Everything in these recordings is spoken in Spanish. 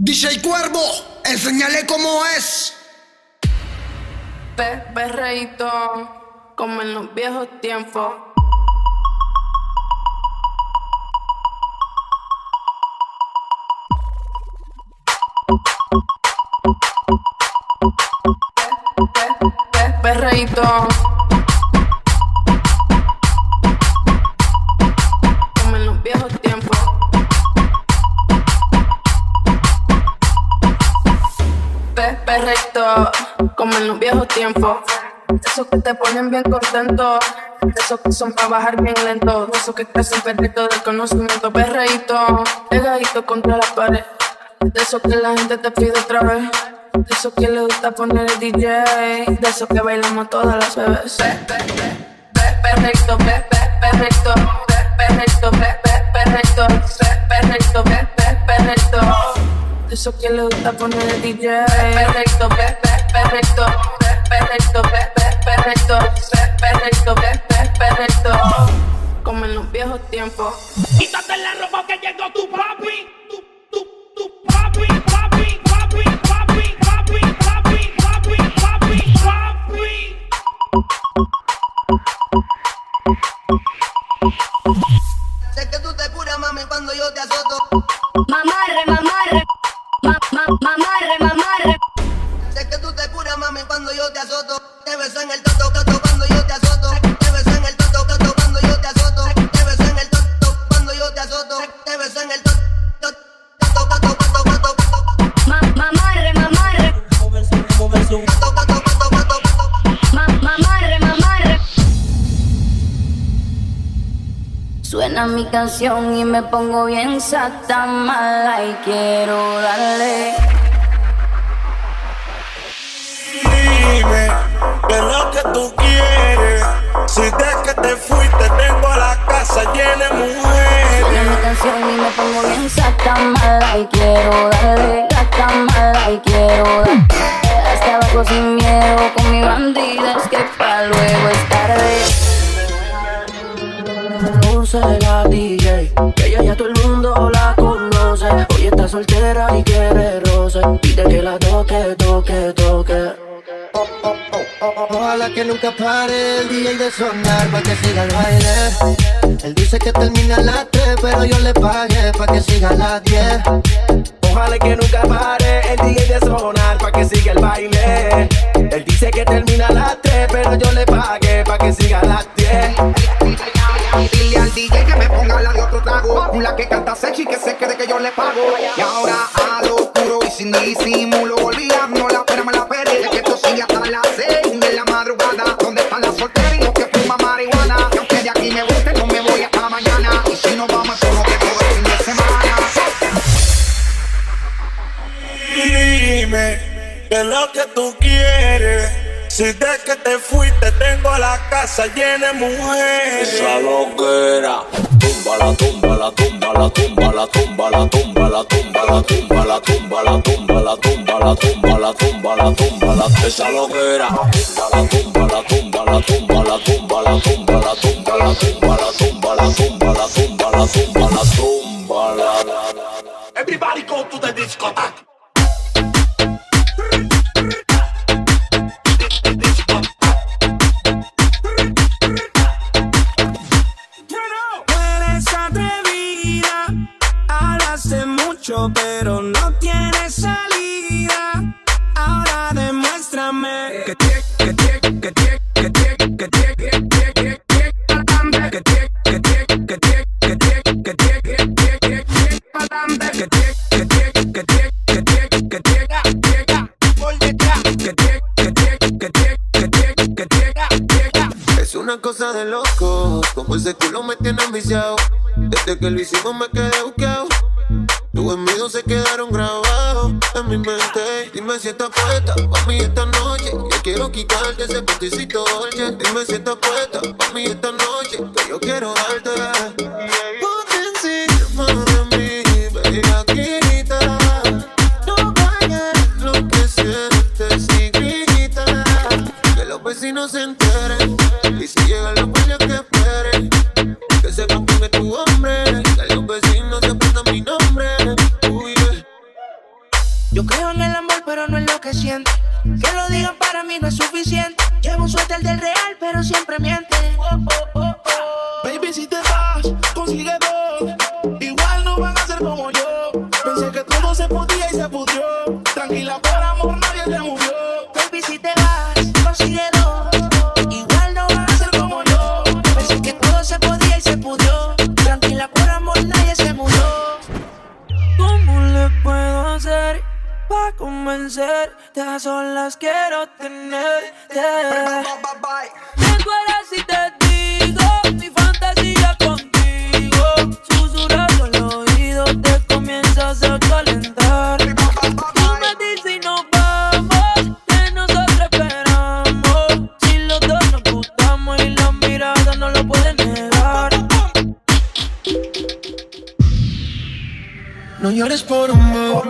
DJ Cuervo, enséñale cómo es. Pe, perreíto, como en los viejos tiempos. Pe, pe. Tiempos. De esos que te ponen bien contento. De esos que son para bajar bien lento. De esos que crecen perrito del conocimiento. Perreíto, pegadito contra la pared. De esos que la gente te pide otra vez. De esos que le gusta poner el DJ. De esos que bailamos todas las bebés. Pe, pe, pe, pe, perreíto, pe, pe, perreíto. Pe, perreíto, pe, pe, perreíto. Pe, perreíto, pe, pe, perreíto. De esos que le gusta poner el DJ. Perfecto, pe, pe, perfecto, perrito, perrito, perrito, perrito, como en los viejos tiempos. Quítate la ropa que llegó tu papi, tu, tu, tu papi. Te azoto. Te beso en el toto, toto, cuando yo te azoto. Te beso en el toto, toto, cuando yo te azoto. Te beso en el toto, cuando yo te azoto. Te beso en el toto, toto, toto, toto, toto, toto, toto, Ma, mamarre, mamarre, mamarre, mamarre. Suena mi canción y me pongo bien sata mala y quiero darle. Si de que te fuiste tengo la casa llena de Suena mujeres. mi canción y me pongo bien sata mala y quiero darle. Gata mala y quiero darle. Hasta abajo sin miedo con mi bandida es que pa' luego es tarde. Puse la DJ, que ella ya todo el mundo la conoce. Hoy está soltera y quiere roce. Pide que la toque, toque, toque. Ojalá que nunca pare el DJ de sonar pa' que siga el baile. Él dice que termina a las 3, pero yo le pagué pa' que siga a las 10. Ojalá que nunca pare el DJ de sonar pa' que siga el baile. Él dice que termina a las 3, pero yo le pagué pa' que siga a las 10. Dile al DJ que me ponga la de otro trago. La que canta sexy que se quede que yo le pago. Y ahora a lo oscuro y sin disimulo. Lo que tú quieres? Si de que te fuiste tengo la casa llena de mujeres. Esa loquera. Tumba la tumba la tumba la tumba la tumba la tumba la tumba la tumba la tumba la tumba la tumba la tumba la tumba la tumba la esa loquera. Tumba la tumba la tumba la tumba la tumba la tumba la tumba la tumba la tumba una cosa de loco, como ese culo me tiene enviciado. Desde que lo hicimos me quedé buqueado. Tus envidios se quedaron grabados en mi mente. Dime si estás puesta pa' mí esta noche. Yo quiero quitarte ese panticito dolce. Dime si estás puesta pa' mí esta noche. Que yo quiero darte. Consigue dos. Igual no van a ser como yo. Pensé que todo se podía y se pudrió. Tranquila, por amor, nadie te movió. Baby, si te vas, consigue dos. Igual no van a ser como yo. Pensé que todo se podía y se pudrió. Tranquila, por amor, nadie se murió. ¿Cómo le puedo hacer para convencerte? A solas quiero tenerte. Me acuerdas si te no llores por un bobo.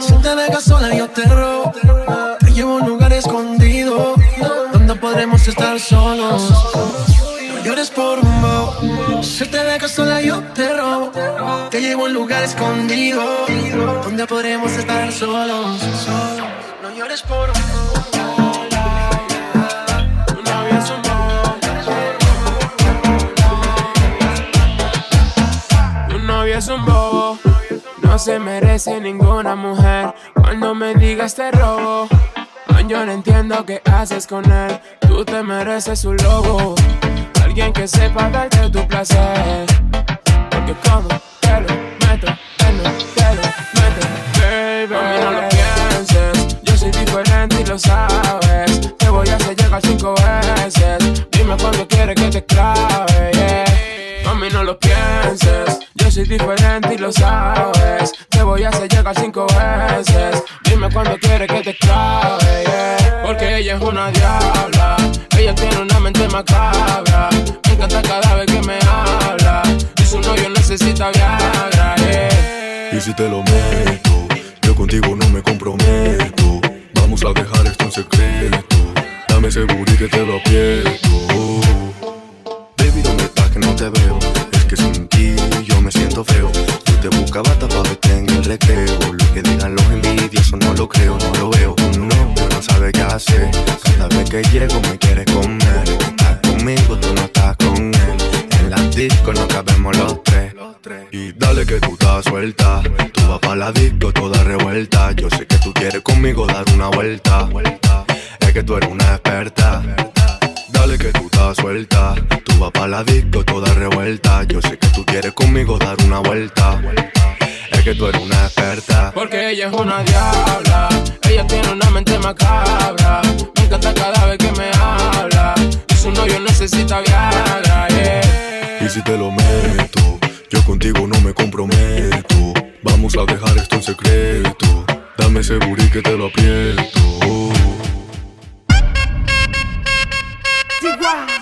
Si te dejas sola, yo te robo. Te llevo a un lugar escondido donde podremos estar solos. No llores por llevo a un lugar escondido donde podremos estar solos. No llores por es un bobo. No se merece ninguna mujer. Cuando me digas te robo, yo no entiendo qué haces con él. Tú te mereces un lobo, alguien que sepa darte tu placer. Porque como te lo no lo pienses, yo soy diferente y lo sabes. Te voy a hacer llegar cinco veces. Dime cuando quieres que te clave, yeah. Mami, no lo pienses. Yo soy diferente y lo sabes. Te voy a hacer llegar cinco veces. Dime cuando quieres que te clave, yeah. Porque ella es una diabla. Ella tiene una mente macabra. Me encanta cada vez que me habla. Y su novio necesita Viagra. Y si te lo meto, yo contigo no me comprometo. Vamos a dejar esto en secreto. Dame ese booty que te lo aprieto. Baby, ¿dónde estás que no te veo? Es que sin ti yo me siento feo. Yo te buscaba para verte en el recreo. Lo que digan los envidiosos no lo creo, no lo veo. No, yo no sabe qué hacer. Cada vez que llego me quieres comer. Conmigo, tú no estás con él. En la disco no cabemos los tres. Y dale que tú estás suelta. Tú vas pa' la disco toda revuelta. Yo sé que tú quieres conmigo dar una vuelta. Es que tú eres una experta. Dale que tú estás suelta. Tú vas pa' la disco toda revuelta. Yo sé que tú quieres conmigo dar una vuelta. Es que tú eres una experta. Porque ella es una diabla. Ella tiene una mente macabra. Me encanta cada vez que me habla. Y su novio necesita Viagra. Y si te lo meto, yo contigo no me comprometo. Vamos a dejar esto en secreto. Dame ese booty que te lo aprieto. Pásate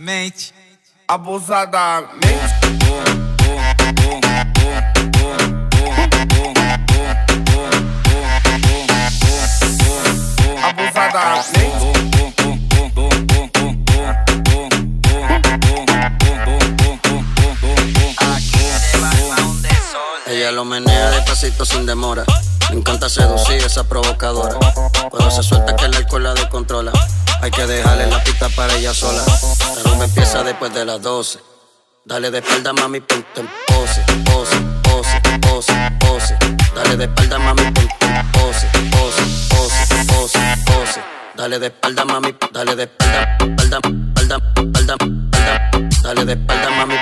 mente. Abusadamente. Lo menea despacito sin demora. Me encanta seducir esa provocadora. Cuando se suelta que el alcohol la descontrola. Hay que dejarle la pista para ella sola. La rumba empieza después de las 12. Dale de espalda, mami, ponte en pose, pose, pose, pose, pose. Dale de espalda, mami, ponte en pose, pose, pose, pose, pose. Dale de espalda, mami, dale de espalda, espalda, espalda, espalda, espalda. Dale de espalda, mami,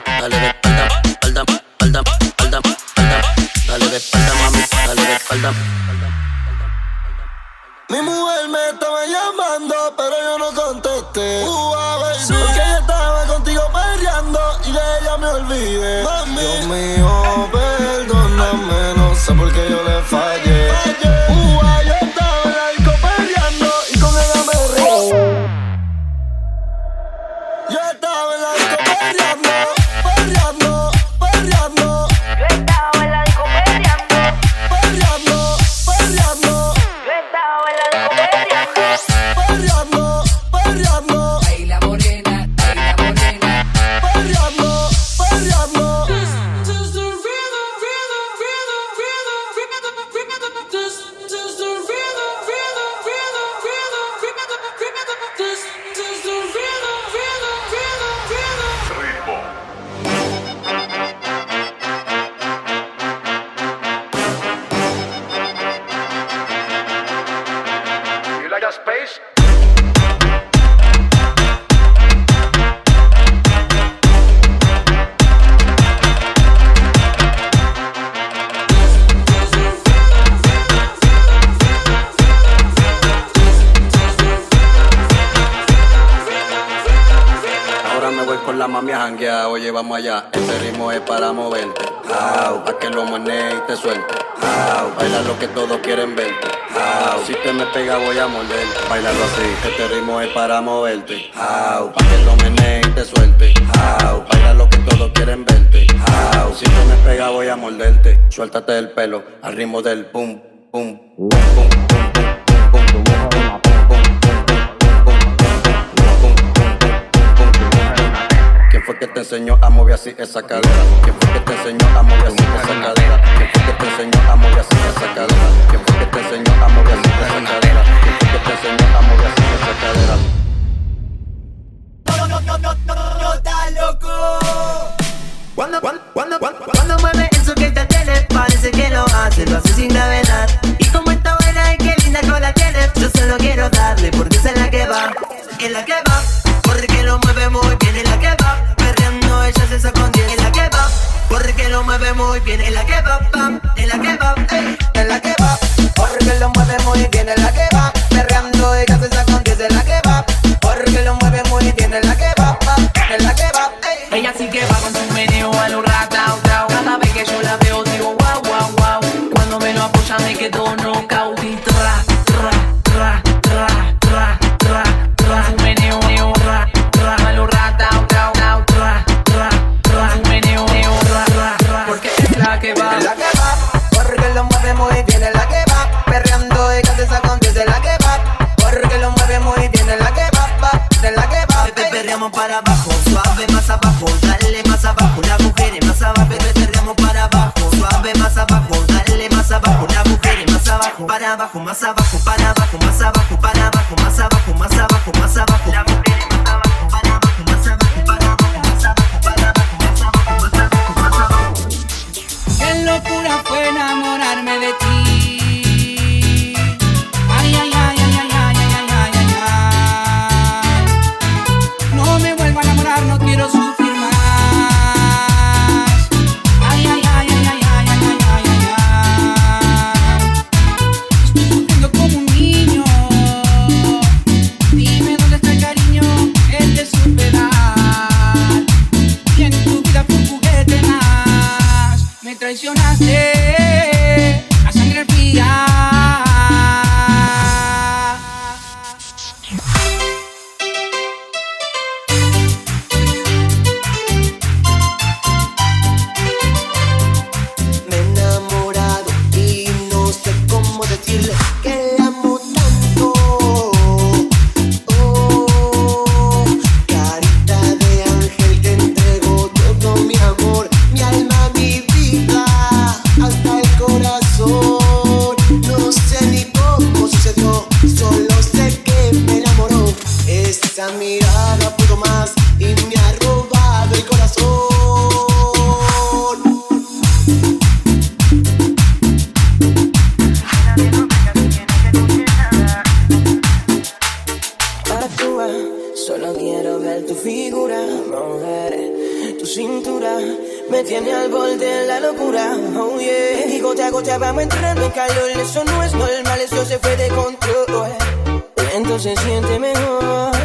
este ritmo es para moverte. How, pa' que lo menees te suelte. How, baila lo que todos quieren verte. How, si tú me pegas voy a morderte. Suéltate el pelo al ritmo del pum, pum, pum, pum, pum, pum, pum, pum. fue que te enseñó a mover así esa cadera? ¿Quién fue que te enseñó a mover así esa cadera? ¿Quién fue que te enseñó a mover así esa cadera? ¿Quién fue que te enseñó a mover así esa cadera? ¿Quién fue que te enseñó a mover así esa cadera? Cuando, cuando, cuando, cuando, cuando mueve eso que te tiene, parece que lo hace, lo hace sin gravedad. Y como está buena y qué linda cola tiene, yo solo quiero darle porque es la que va, es la que va, porque lo mueve muy bien, es la que va, perreando ella se 10, es la que va, porque lo mueve muy bien, es la que va, pam,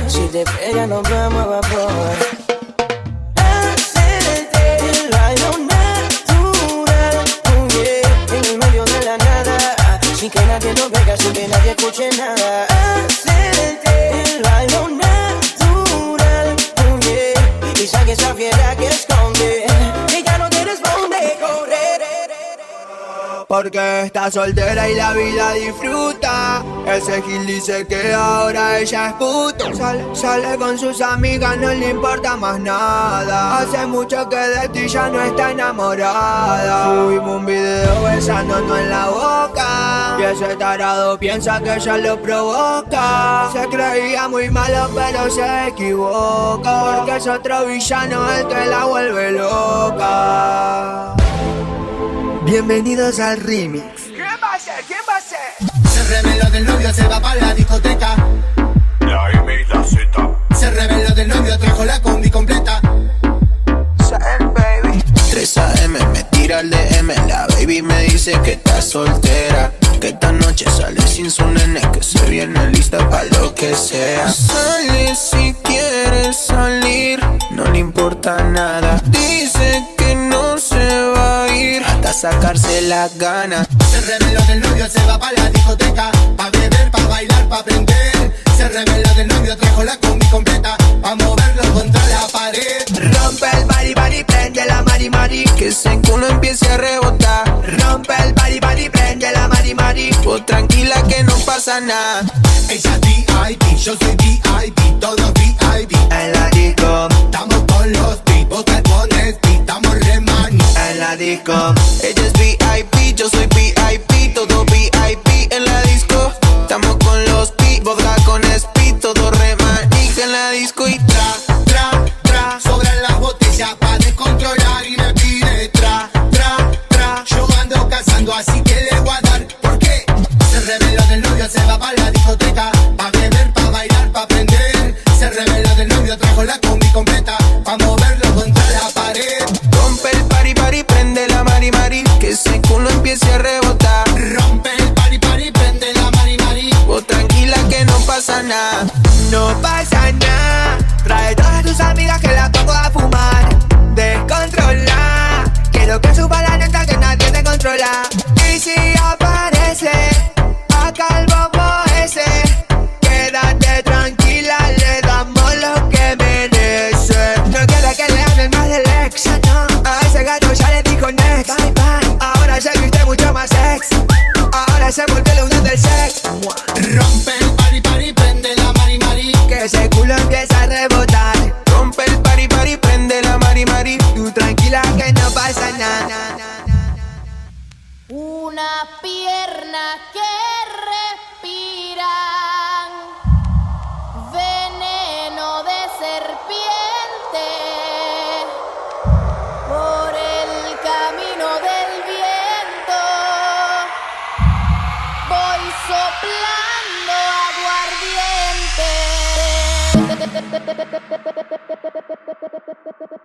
si te pega nos vamos a vapor. Sin que nadie nos vea, sin que nadie escuche nada. Hacerte el baile natural, oh yeah. Y saque esa fiera que esconde, Porque está soltera y la vida disfruta. Ese Gil dice que ahora ella es puto. Sale, sale con sus amigas, no le importa más nada. Hace mucho que de ti ya no está enamorada. Subimos un video besándonos en la boca. Y ese tarado piensa que ella lo provoca. Se creía muy malo, pero se equivoca. Porque es otro villano el que la vuelve loca. Bienvenidos al remix. ¿Quién va a ser? ¿Quién va a ser? Se reveló del novio, se va para la discoteca. La M y la Z. Se reveló del novio, trajo la combi completa. 3 AM me tira el DM, la baby me dice que está soltera. Que esta noche sale sin su nene, que se viene lista para lo que sea. Sale si quieres salir, no le importa nada. Dice que hasta sacarse las ganas. Se reveló del novio, se va para la discoteca. Pa' beber, pa' bailar, pa' aprender. Se reveló del novio, trajo la combi completa. Pa' moverlo contra la pared. Rompe el bari bari, prende la mari mari. Que ese culo empiece a rebotar. Rompe el bari bari, prende la mari mari. Pues tranquila que no pasa nada. Ella es VIP, yo soy VIP,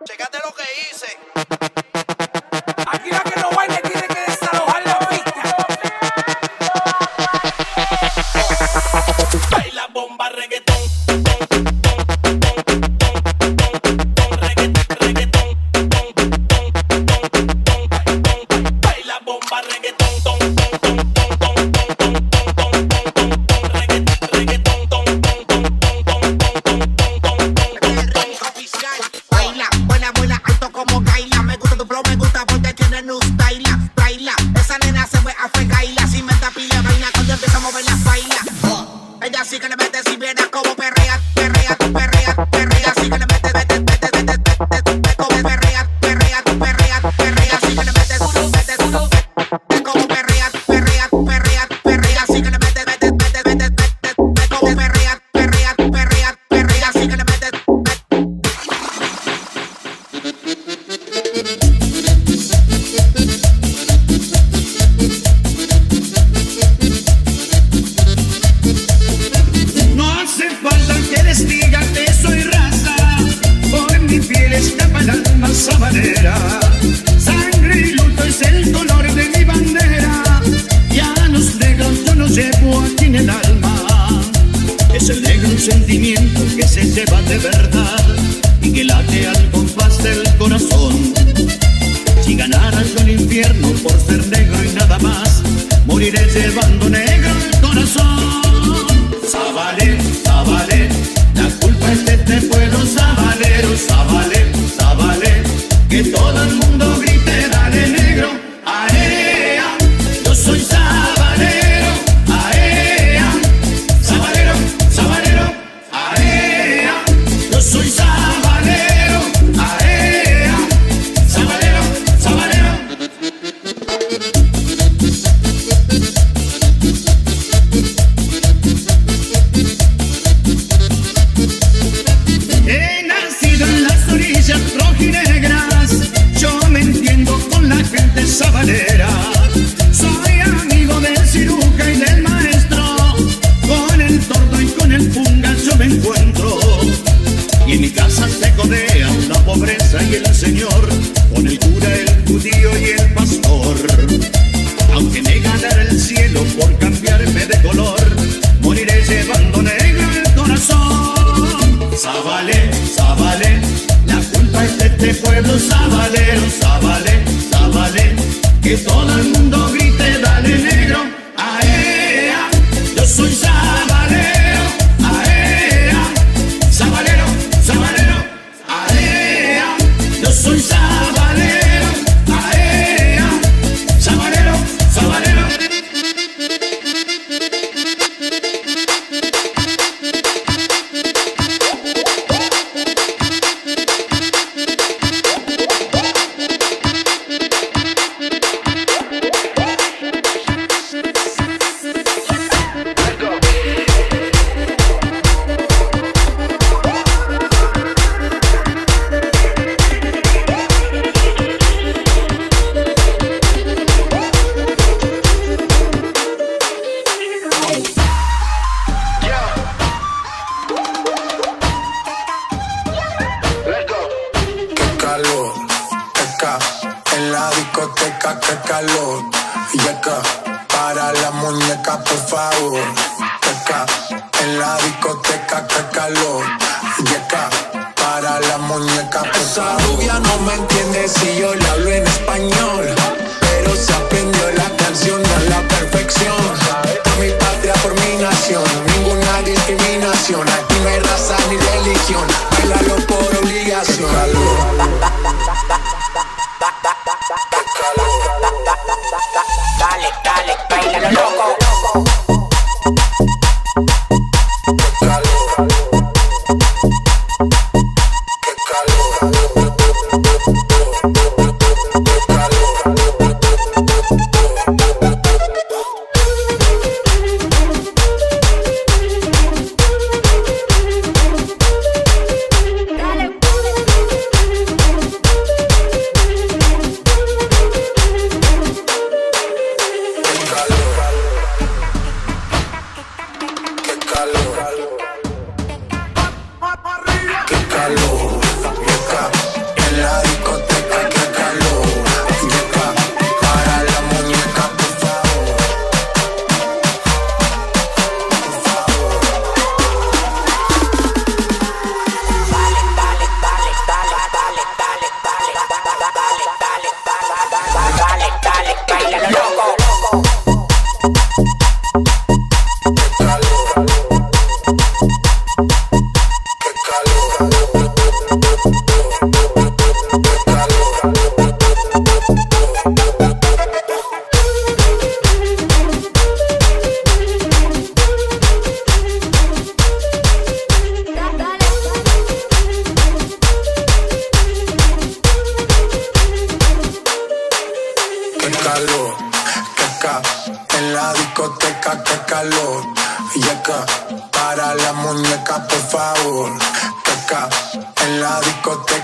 Checate lo que hice. con el cura, el judío y el pastor. Aunque me ganara el cielo por cambiarme de color, moriré llevando negro el corazón. Zabalé, zabalé, la culpa es de este pueblo, zabalero, zabalé, zabalé, que todo el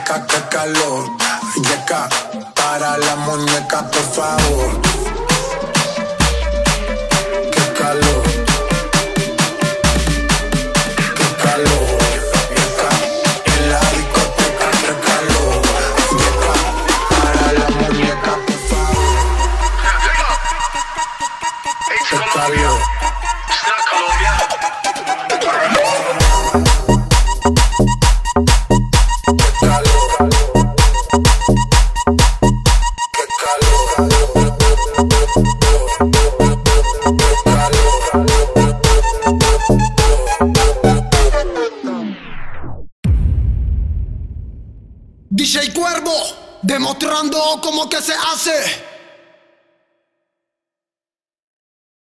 Yeca, que calor. Yeca, para la muñeca, por favor. Qué calor.